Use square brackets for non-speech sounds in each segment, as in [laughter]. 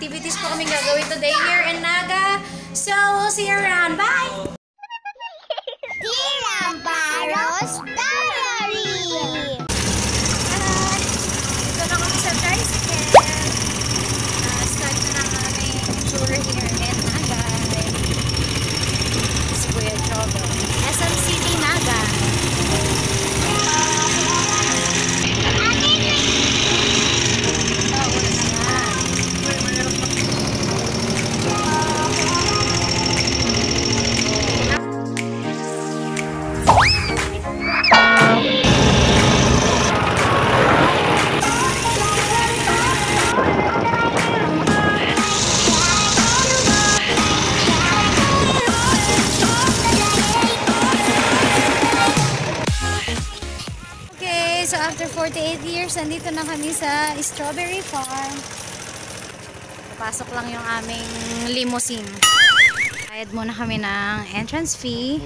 activities po kami gagawin today here in Naga. So, we'll see you around. Bye! 48 years, nandito na kami sa Strawberry Farm. Pasok lang yung aming limousine. Bayad muna kami ng entrance fee.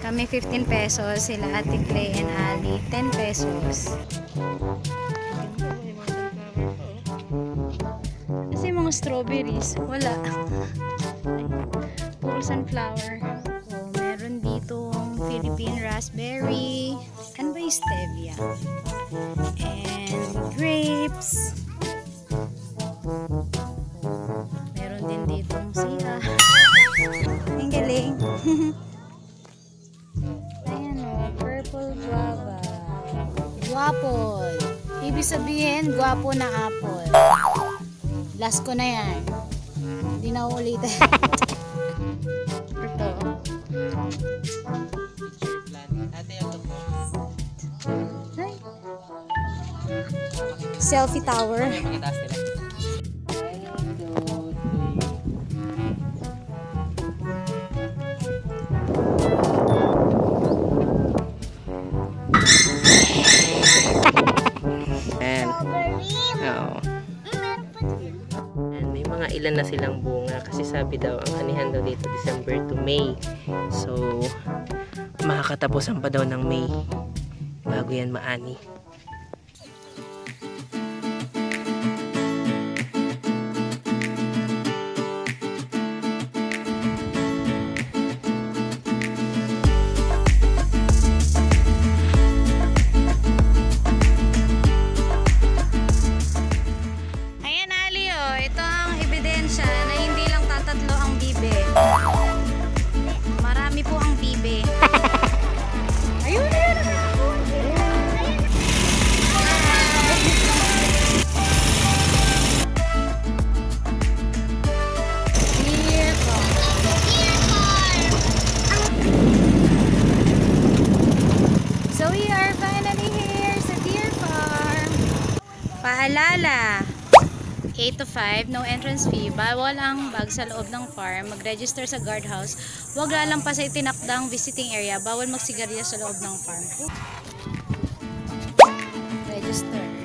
Kami 15 pesos, sila Ate Clay and Ali 10 pesos. Kasi mga strawberries, wala. Puro sunflower. Meron dito Philippine raspberry. Ano ba yung stevia? And grapes. Meron din dito siya. [laughs] Ang galing. [laughs] Ayan o, purple guava. Guapol. Ibig sabihin, guwapo na apple. Last ko na yan. Hindi na ulitin. [laughs] Selfie tower. And, oo. And may mga ilan na silang bunga kasi sabi daw ang anihan daw dito December to May. So, makakatapusan pa daw ng May bago yan maani. 5, no entrance fee. Bawal ang bag sa loob ng farm. Mag-register sa guardhouse. Huwag lalampas sa itinakdang visiting area. Bawal magsigarilya sa loob ng farm. Register.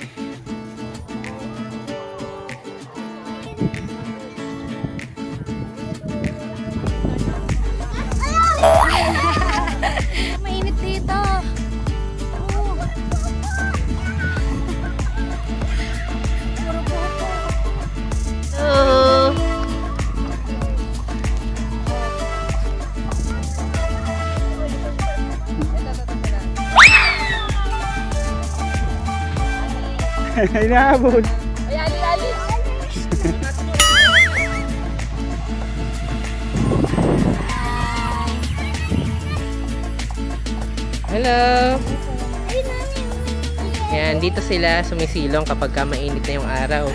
Hinahabol. Hello! Yan, dito sila sumisilong kapag ka mainit na yung araw.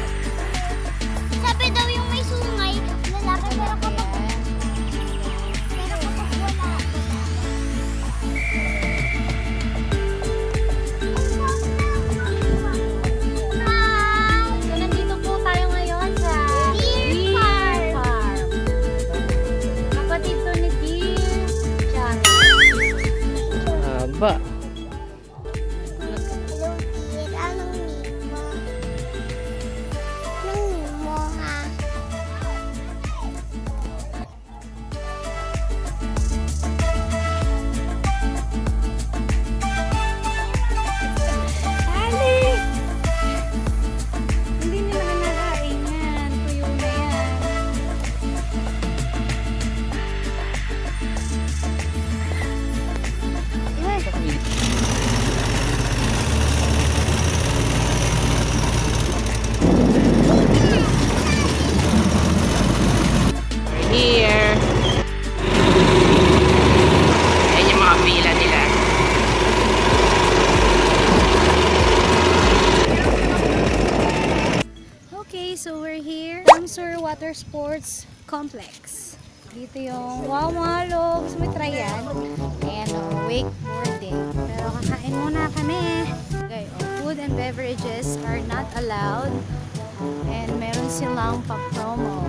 Meron silang pa-promo.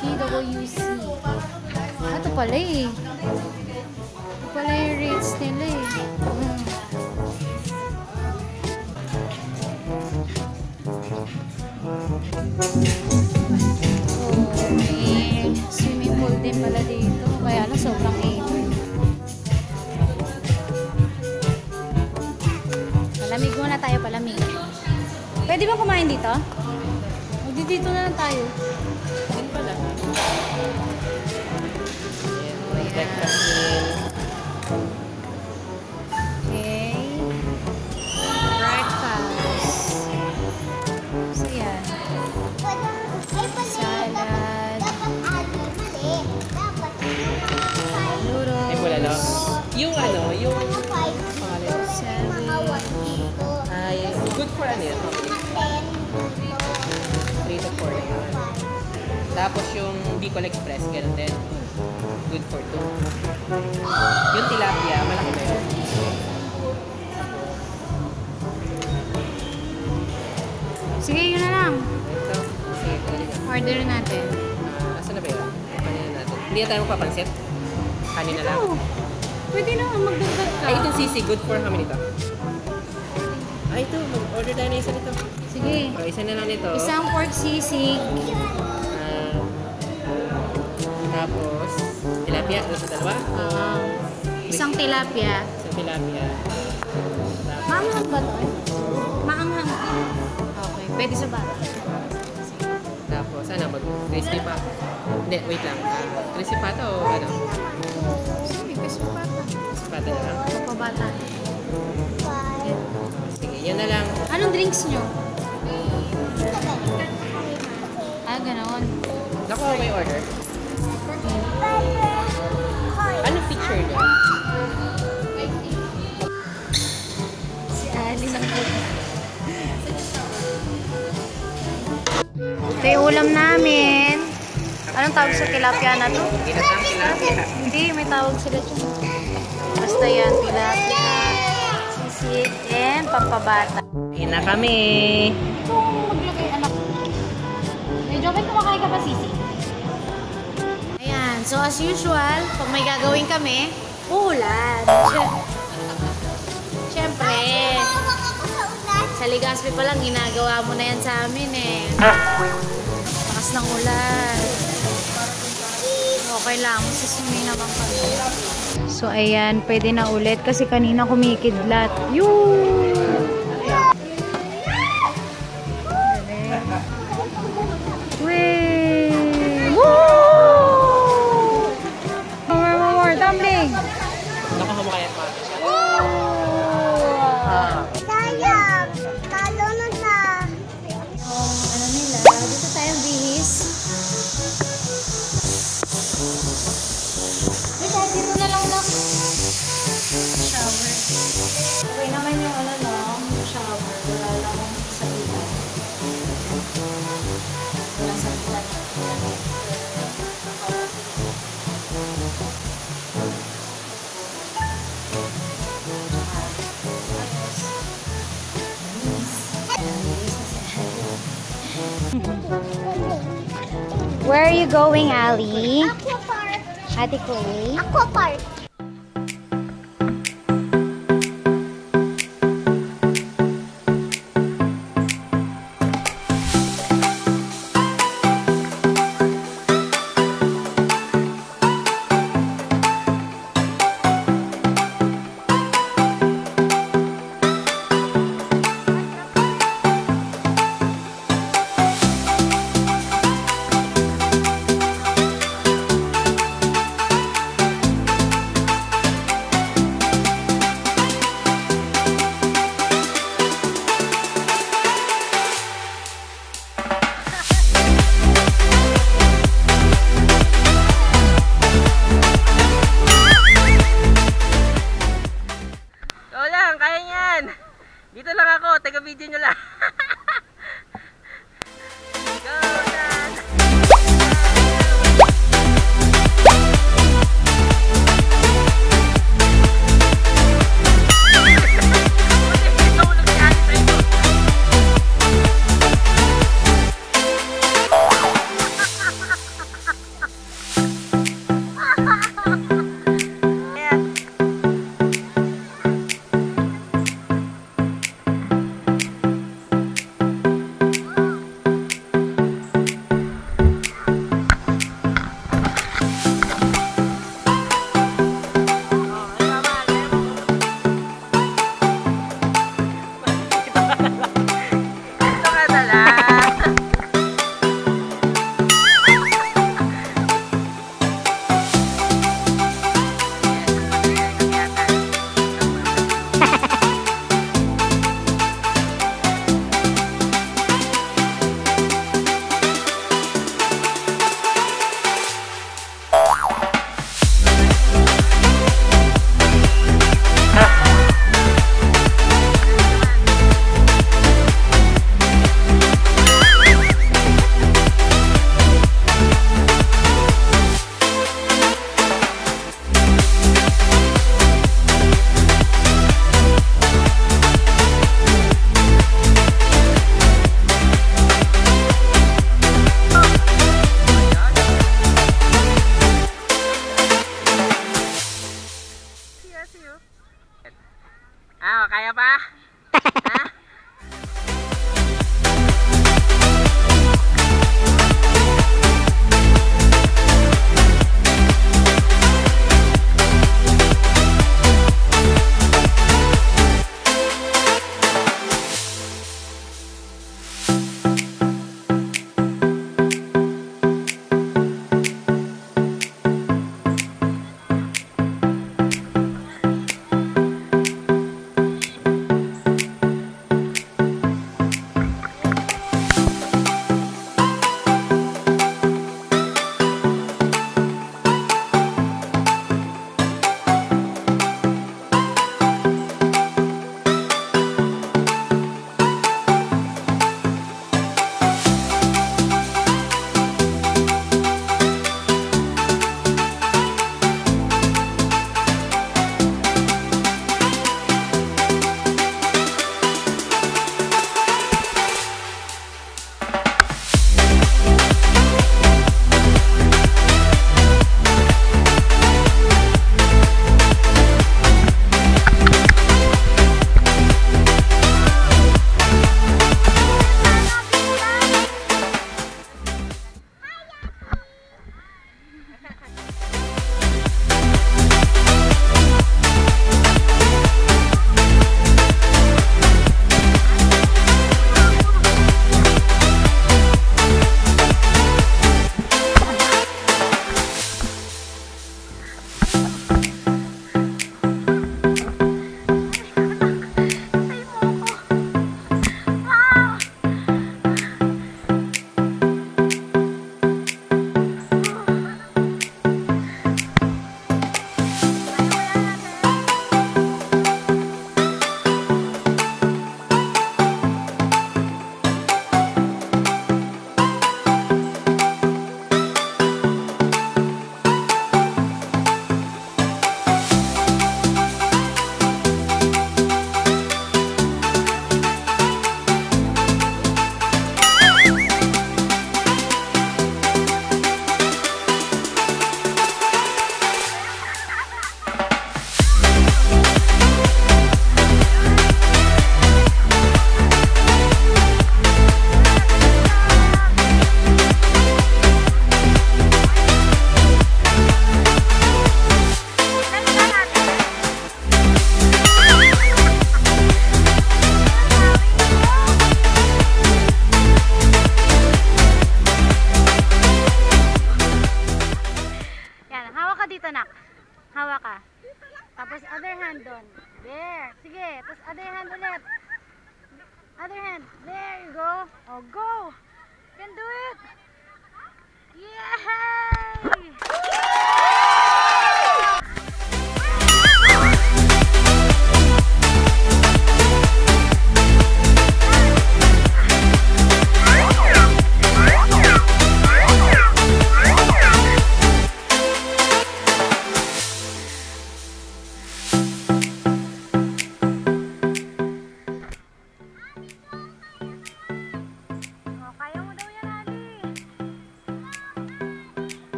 CWC. Ah, Ito pala eh. Ito pala yung rates nila eh. Hmm. Oh, may swimming pool din pala dito. Kaya lang sobrang init. Palamig muna tayo, palamig. Pwede ba kumain dito? Dito na lang tayo. Yun pala. Ayan, yeah. breakfast meal. Tapos yung Bicol Express, ganun din. Good for 2. Yung tilapia, malaki ba yun? Sige, yun na lang. Ito. Sige. Order natin. Ah, asan na ba yun? Kanin na natin. Hindi na tayo magpapansit? Kanin na lang. Oh, pwede na magdagdag ka. Ay, itong sisi, good for how many to? Ay, ito. Mag-order tayo na isa nito. Sige. O, isa na lang nito. Isang pork sisig. Tapos, tilapia. Ano sa dalawa? O, Ah, isang tilapia. sa tilapia. Maanghang ba to? Maanghang. Okay, pwede sa bata. tapos ano, mag crispy pa. Hindi, wait lang. Ah, crispy pa to o ano? Pwede sa bata. Crispy pa na lang. Pabata. Sige, yan na lang. Anong drinks nyo? Ah, ganoon. Nakuha yung order. Ano picture niya? Si Ali ng Ito yung ulam namin. Anong tawag sa tilapia na to? Hindi, may tawag sila dyan. Basta yan, tilapia, sisig, and pampabata. Kain na kami. Kung maglagay anak. Medyo okay kumakain ka pa sisig. So as usual, pag may gagawin kami, uulan. Siyempre, sa pa lang, ginagawa mo na yan sa amin eh. Lakas ng ulan. Okay lang, sisumi naman kami. So ayan, pwede na ulit kasi kanina kumikidlat. Yun! Where are you going, Ali? Aqua Park! Ate Chloe? Aqua Park!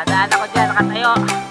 Dadaan ako dyan, nakatayo.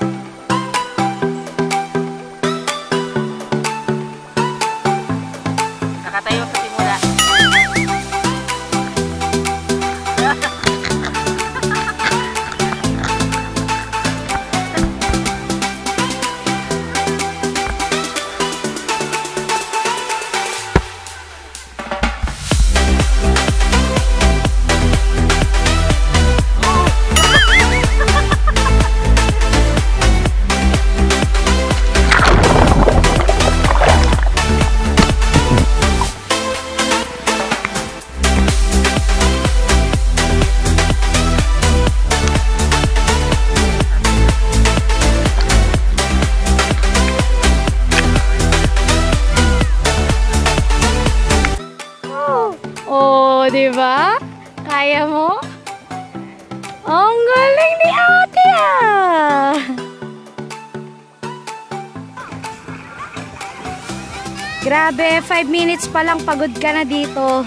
Grabe, 5 minutes pa lang pagod ka na dito.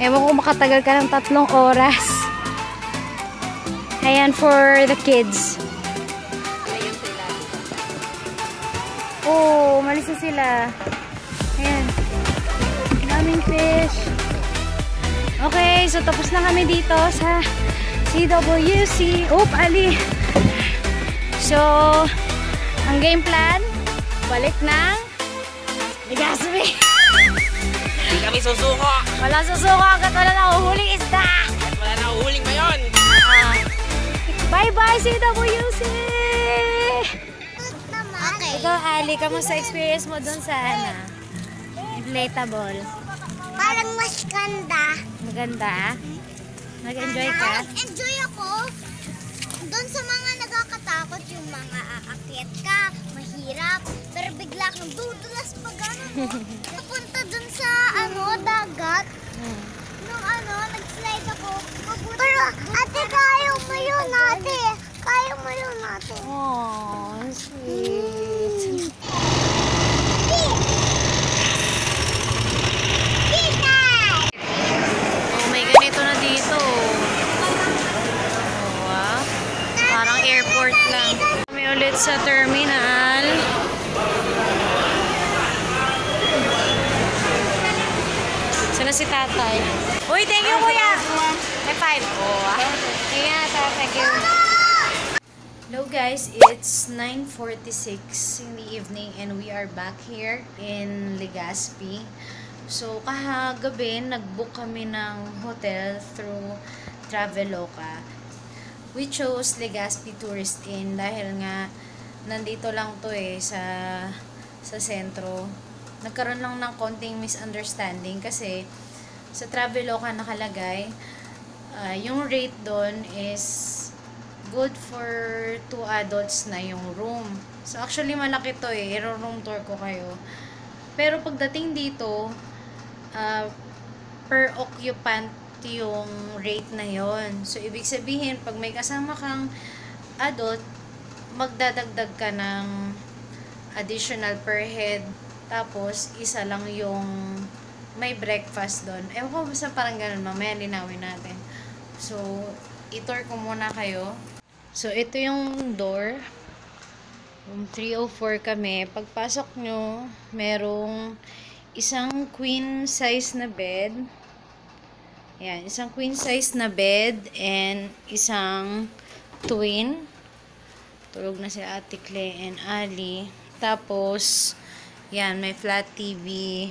Ewan ko makatagal ka ng tatlong oras. Ayan for the kids. Oh, umalis na sila. Ayan. Daming fish. Okay, so tapos na kami dito sa CWC. Oop, ali. So, ang game plan, balik ng Legazpi. Hindi kami susuko! Wala susuko agad, wala na uhuling isda. At wala na uhuling ngayon! Ah. Bye-bye, CWC! Okay. Ikaw, Ali, kamusta experience mo dun sa ano? Inflatable. Parang mas ganda. Maganda? Nag-enjoy ka? Nag-enjoy ako. Doon sa mga nagkakatakot, yung mga aakyat ka, mahirap, pero bigla kang dudulas pa gano'n. [laughs] Papunta dun sa ano, dagat. Nung ano, nag-slide ako. Papunta pero ate, kaya mo yun ate. Kaya mo yun ate. Oh, sweet. Ulit sa terminal. Sana si tatay. Uy, thank you, kuya. May five. Oh, ah. Ingat, ah. Thank you. Hello guys, it's 9.46 in the evening and we are back here in Legazpi. So, kahagabi, nag-book kami ng hotel through Traveloka. We chose Legazpi Tourist Inn dahil nga nandito lang to eh sa sa sentro. Nagkaroon lang ng konting misunderstanding kasi sa Traveloka nakalagay ah, yung rate doon is good for two adults na yung room. So, actually, malaki to eh. I-room tour ko kayo. Pero pagdating dito, ah, per occupant yung rate na yon So, ibig sabihin, pag may kasama kang adult, magdadagdag ka ng additional per head. Tapos, isa lang yung may breakfast doon. Ewan ko basta parang ganun. Mamaya linawin natin. So, itour ko muna kayo. So, ito yung door. Room 304 kami. Pagpasok nyo, merong isang queen size na bed. Ayan, isang queen size na bed and isang twin. Tulog na si Ate Clay and Ali. Tapos, yan, may flat TV.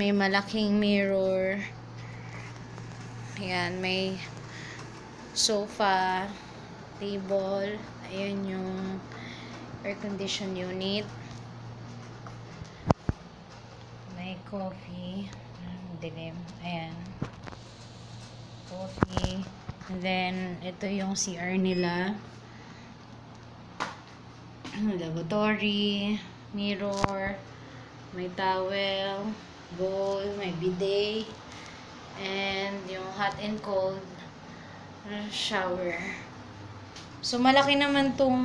May malaking mirror. Ayan, may sofa, table, ayun yung air condition unit. May coffee, dilim, ayan. Coffee, and then ito yung CR nila. Lavatory, mirror, may towel, bowl, may bidet, and yung hot and cold shower. So, malaki naman tong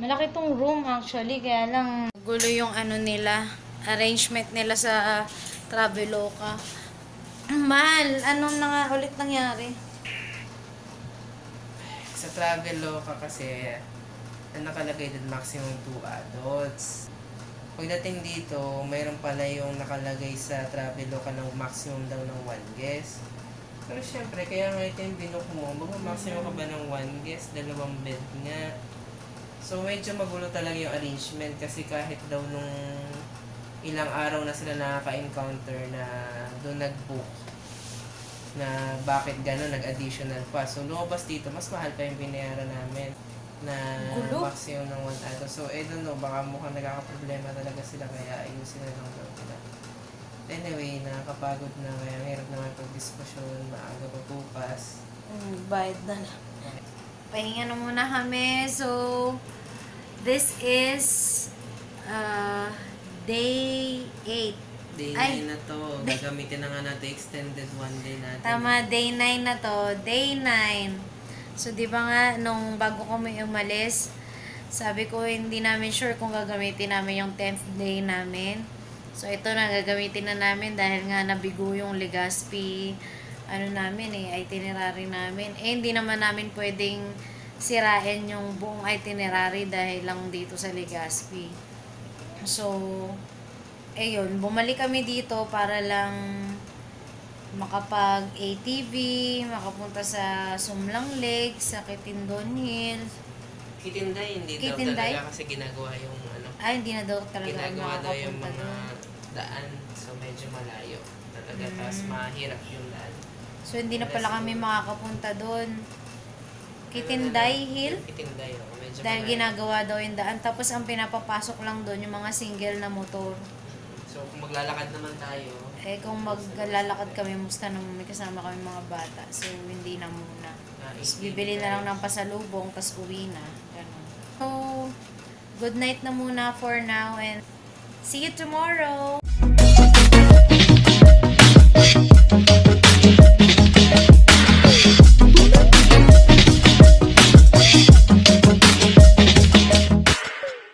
malaki tong room actually, kaya lang gulo yung ano nila, arrangement nila sa Traveloka. Mahal, anong na nga ulit nangyari? Sa Traveloka kasi, ang nakalagay doon maximum 2 adults. Pagdating dito, mayroon pala yung nakalagay sa Traveloka ng maximum daw ng 1 guest. Pero syempre, kaya nga ito yung binook mo, mag-maximum ka ba ng 1 guest, dalawang bed nga. So medyo magulo talaga yung arrangement kasi kahit daw nung ilang araw na sila nakaka-encounter na doon nag-book na bakit gano'n, nag-additional pa. So, lumabas dito, mas mahal pa yung binayaran namin na Gulo. maximum ng 1 adult. So, I don't know, baka mukhang nagkakaproblema talaga sila kaya ayusin na lang daw nila. Anyway, nakakapagod na kaya hirap naman pag-diskusyon, maaga pa bukas. Mm, bayad na lang. Pahinga na muna kami. So, this is uh, day 8. Day Ay. 9 na to. Gagamitin na nga natin extended one day natin. Tama, day 9 na to. Day 9. So, di ba nga, nung bago kami umalis, Sabi ko, hindi namin sure kung gagamitin namin yung 10th day namin. So, ito na, gagamitin na namin dahil nga nabigo yung Legazpi, ano namin eh, itinerary namin. Eh, hindi naman namin pwedeng sirain yung buong itinerary dahil lang dito sa Legazpi. So, ayun, bumalik kami dito para lang makapag ATV, makapunta sa Sumlang Lake, sa Kitindon Hills. Kitinday, hindi daw Kitinday? talaga kasi ginagawa yung ano, Ay, hindi na daw talaga ginagawa daw yung mga doon. daan. So, medyo malayo talaga. Mm. Tapos mahirap yung daan. So, hindi na pala kami makakapunta doon. Kitinday Hill. Kitinday, oh. Medyo Dahil malayo. ginagawa daw yung daan. Tapos, ang pinapapasok lang doon, yung mga single na motor. So, kung maglalakad naman tayo, Eh, kung maglalakad kami, musta naman may kasama kami mga bata. So, hindi na muna. na Tapos, bibili na lang ng pasalubong, tapos uwi na. Ganun. So, good night na muna for now and see you tomorrow!